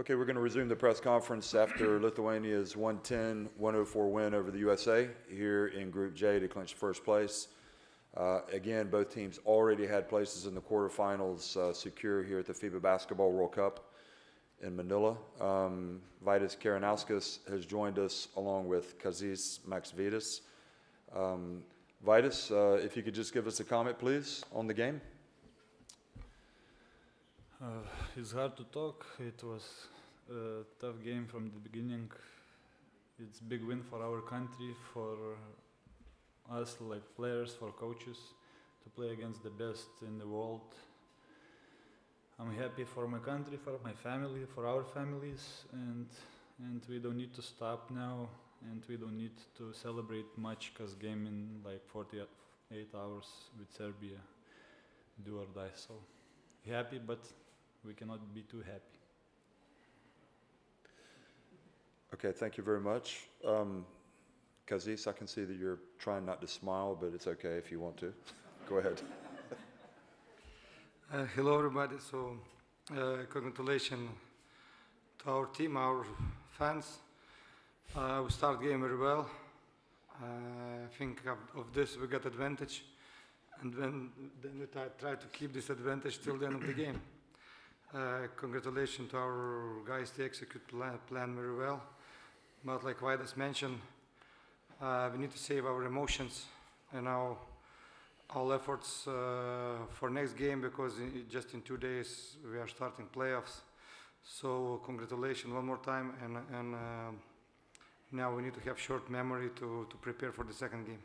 Okay, we're going to resume the press conference after Lithuania's 110-104 win over the USA here in Group J to clinch first place. Uh, again, both teams already had places in the quarterfinals uh, secure here at the FIBA Basketball World Cup in Manila. Um, Vaidas Kariniauskas has joined us along with Kazys Maksvytis. Um, Vaidas, uh, if you could just give us a comment, please, on the game. Uh, it's hard to talk. It was a tough game from the beginning. It's big win for our country, for us like players, for coaches, to play against the best in the world. I'm happy for my country, for my family, for our families, and and we don't need to stop now, and we don't need to celebrate much because game in like 48 hours with Serbia, do or die. So happy, but we cannot be too happy. Okay, thank you very much. Um, Kazys, I can see that you're trying not to smile, but it's okay if you want to. Go ahead. Uh, hello, everybody. So, uh, congratulations to our team, our fans. Uh, we start game very well. Uh, I think of, of, this we got advantage, and then then we try, try to keep this advantage till the end of the game. Uh, congratulations to our guys to execute plan, plan very well. But like Vaidas mentioned, uh, we need to save our emotions and our all efforts uh, for next game because in, just in two days we are starting playoffs. So congratulations one more time, and and uh, now we need to have short memory to to prepare for the second game.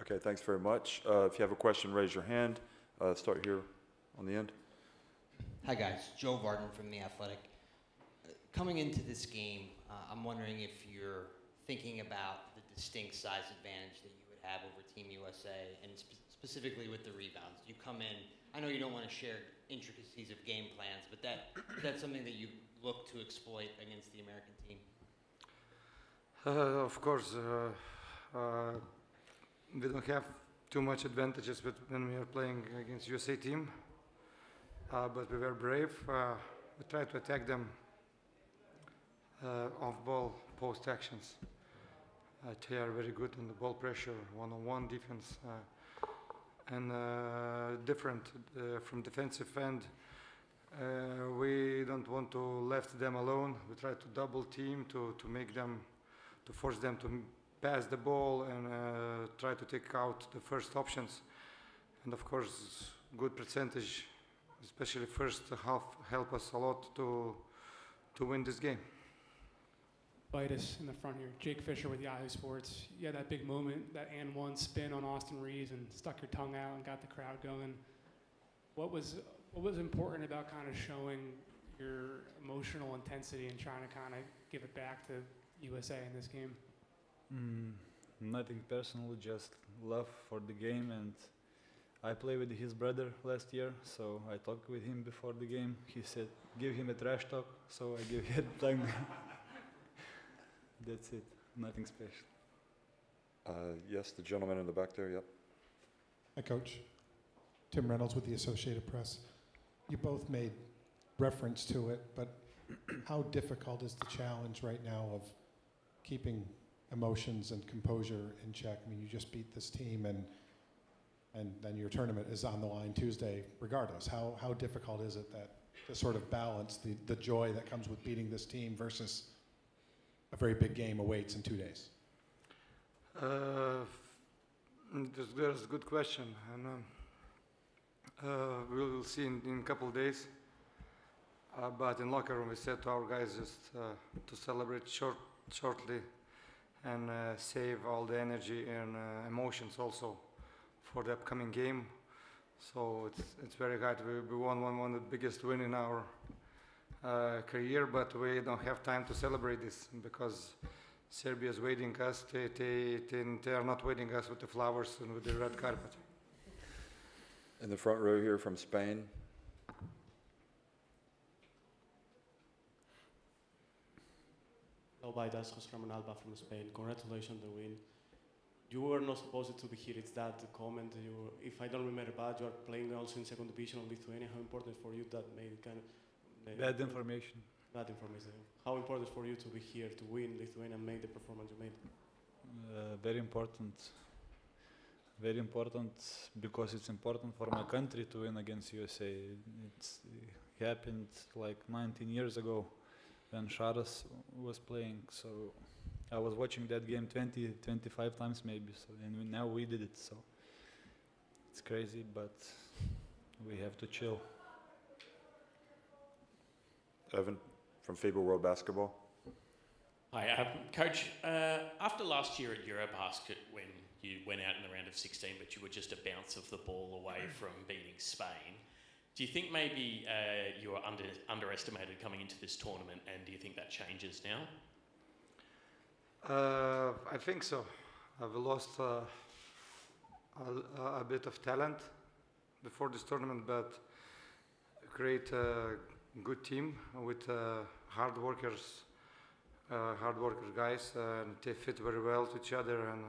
Okay, thanks very much. Uh, if you have a question, raise your hand. Uh, start here on the end. Hi guys, Joe Vardon from The Athletic. Uh, coming into this game, uh, I'm wondering if you're thinking about the distinct size advantage that you would have over Team USA, and spe specifically with the rebounds. You come in, I know you don't want to share intricacies of game plans, but that that's something that you look to exploit against the American team. Uh, of course, uh, uh, we don't have too much advantages when we are playing against USA team. Uh, but we were brave. Uh, we tried to attack them uh, off-ball post actions. they are very good in the ball pressure, one-on-one defense, and different from defensive end. Uh, we don't want to left them alone. We try to double team to, to make them, to force them to pass the ball and uh, try to take out the first options. And of course, good percentage especially first half, help us a lot to, to win this game. Vaidas in the front here. Jake Fischer with Yahoo Sports. You had that big moment, that and one spin on Austin Reaves and stuck your tongue out and got the crowd going. What was what was important about kind of showing your emotional intensity and trying to kind of give it back to USA in this game? Mm, nothing personal, just love for the game and I played with his brother last year, so I talked with him before the game. He said, give him a trash talk, so I give him a time. That's it, nothing special. Uh, yes, the gentleman in the back there, yep. Hi, Coach. Tim Reynolds with the Associated Press. You both made reference to it, but how difficult is the challenge right now of keeping emotions and composure in check? I mean, you just beat this team and and then your tournament is on the line Tuesday regardless. How, how difficult is it that to sort of balance the, the joy that comes with beating this team versus a very big game awaits in two days? Uh, there's a good question, and uh, uh, we will see in, in a couple of days. Uh, but in locker room, we said to our guys just uh, to celebrate short, shortly and uh, save all the energy and emotions also for the upcoming game. So it's, it's very hard. We, we won one, one of the biggest win in our uh, career, but we don't have time to celebrate this because Serbia is waiting us. They, they, they, they are not waiting us with the flowers and with the red carpet. In the front row here from Spain. Hello, Vaidas José Ramón Alba from Spain. Congratulations on the win you were not supposed to be here. It's that comment. You, if I don't remember bad, you are playing also in second division of Lithuania. How important for you that made kind of bad information? that information. How important for you to be here to win Lithuania and make the performance you made? Uh, very important. Very important because it's important for my country to win against USA. It's it happened like 19 years ago when Sharas was playing. So I was watching that game 20, 25 times maybe. So and we, now we did it. So it's crazy, but we have to chill. Evan from FIBA World Basketball. Hi, um, Coach. Uh, after last year at Eurobasket, when you went out in the round of 16, but you were just a bounce of the ball away from beating Spain, do you think maybe uh, you were under, underestimated coming into this tournament, and do you think that changes now? Uh, I think so. I've lost uh, a, a bit of talent before this tournament, but great, uh, good team with uh, hard workers, uh, hard worker guys, and they fit very well to each other. And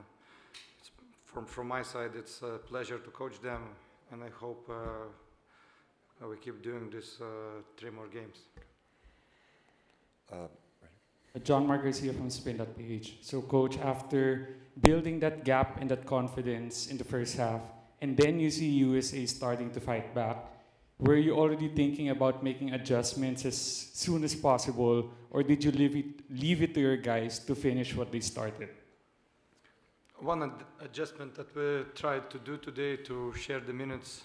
from from my side, it's a pleasure to coach them, and I hope uh, we keep doing this uh, three more games. John Margaret here from Spin.ph. So, coach, after building that gap and that confidence in the first half, and then you see USA starting to fight back, were you already thinking about making adjustments as soon as possible, or did you leave it, leave it to your guys to finish what they started? One ad- adjustment that we tried to do today to share the minutes,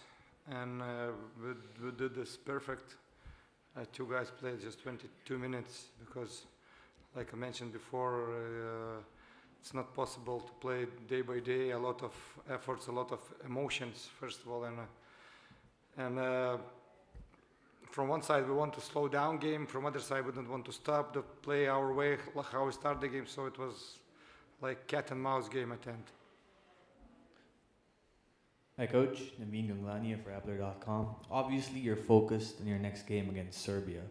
and uh, we, we did this perfect. Uh, two guys played just 22 minutes because, like I mentioned before, uh, it's not possible to play day by day. A lot of efforts, a lot of emotions, first of all, and uh, and uh, from one side we want to slow down game, from other side we don't want to stop the play our way, how we start the game. So it was like cat and mouse game at end. Hi, Coach. Naveen Ganglania for Rappler.com. Obviously, you're focused on your next game against Serbia,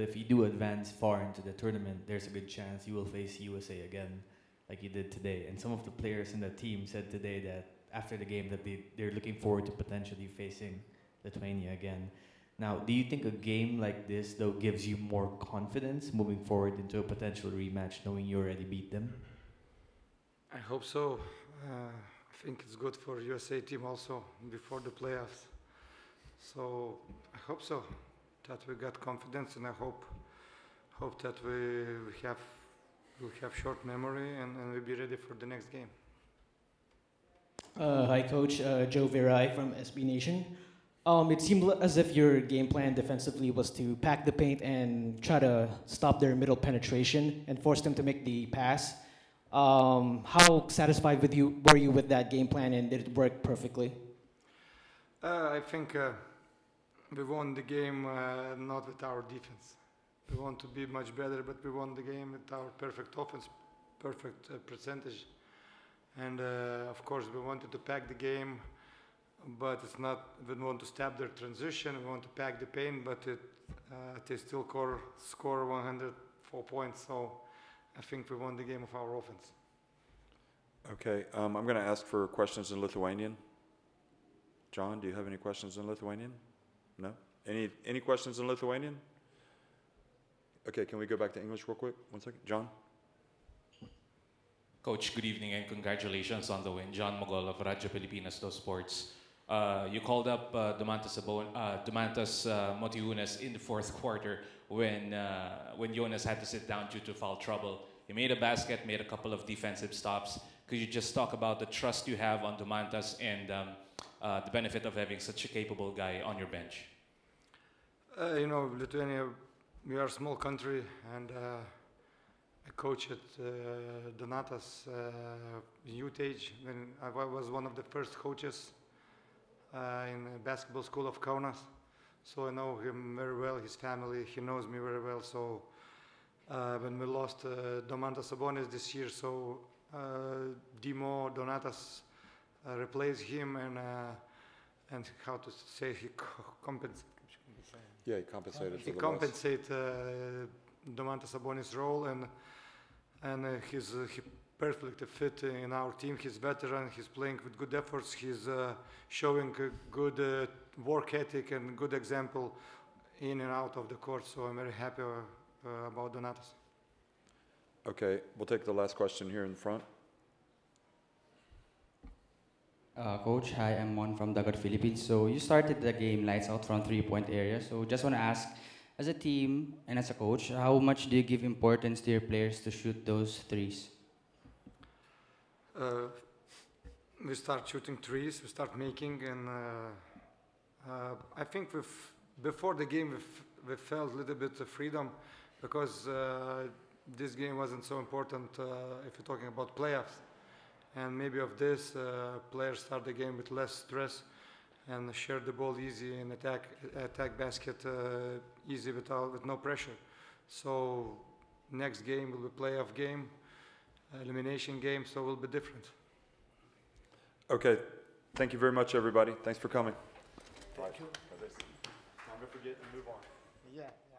but if you do advance far into the tournament, there's a good chance you will face USA again, like you did today. And some of the players in the team said today that after the game that they, they're looking forward to potentially facing Lithuania again. Now, do you think a game like this, though, gives you more confidence moving forward into a potential rematch, knowing you already beat them? I hope so. Uh, I think it's good for USA team also before the playoffs. So I hope so that we got confidence, and I hope hope that we, have we have short memory and, and we'll be ready for the next game. Uh, hi, Coach. Uh, Joe Virai from SB Nation. Um, it seemed as if your game plan defensively was to pack the paint and try to stop their middle penetration and force them to make the pass. Um, how satisfied with you were you with that game plan, and did it work perfectly? Uh, I think uh, we won the game uh, not with our defense. We want to be much better, but we won the game with our perfect offense, perfect uh, percentage. And uh, of course, we wanted to pack the game, but it's not. We want to stop their transition. We want to pack the paint, but it, uh, they still score score 104 points. So I think we won the game of our offense. Okay, um, I'm going to ask for questions in Lithuanian. John, do you have any questions in Lithuanian? No? Any, any questions in Lithuanian? Okay, can we go back to English real quick? One second. John? Coach, good evening and congratulations on the win. John Mogol of Radyo Pilipinas Dos Sports. Uh, you called up uh, Domantas, Abon, uh, uh, Motiejunas in the fourth quarter when, uh, when Jonas had to sit down due to foul trouble. He made a basket, made a couple of defensive stops. Could you just talk about the trust you have on Domantas and um, uh, the benefit of having such a capable guy on your bench? Uh, you know, Lithuania, we are a small country, and uh, I coached at uh, Donatas uh, youth age when I was one of the first coaches in the basketball school of Kaunas. So I know him very well, his family, he knows me very well. So when we lost uh, Domantas Sabonis this year, so Dimo Donatas uh, replaced him and uh, and how to say he co- compensated. Yeah, he compensated He for the loss. compensate uh, Domantas Sabonis' role and and uh, he's uh, he perfectly fit in our team. He's veteran. He's playing with good efforts. He's uh, showing a good uh, work ethic and good example in and out of the court. So I'm very happy uh, uh, about Donatas. Okay, we'll take the last question here in front. Uh, Coach, hi, I'm Mon from Dagat Philippines. So you started the game lights out from three-point area. So just want to ask, as a team and as a coach, how much do you give importance to your players to shoot those threes? Uh, we start shooting trees, we start making, and uh, uh, I think we've, before the game we, we felt a little bit of freedom because uh, this game wasn't so important uh, if you're talking about playoffs. And maybe of this, uh, players start the game with less stress and share the ball easy and attack attack basket uh, easy without with no pressure. So next game will be playoff game, elimination game, so it will be different. Okay, thank you very much, everybody. Thanks for coming. Thank you. Time to forget and move on. Yeah.